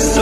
the sun.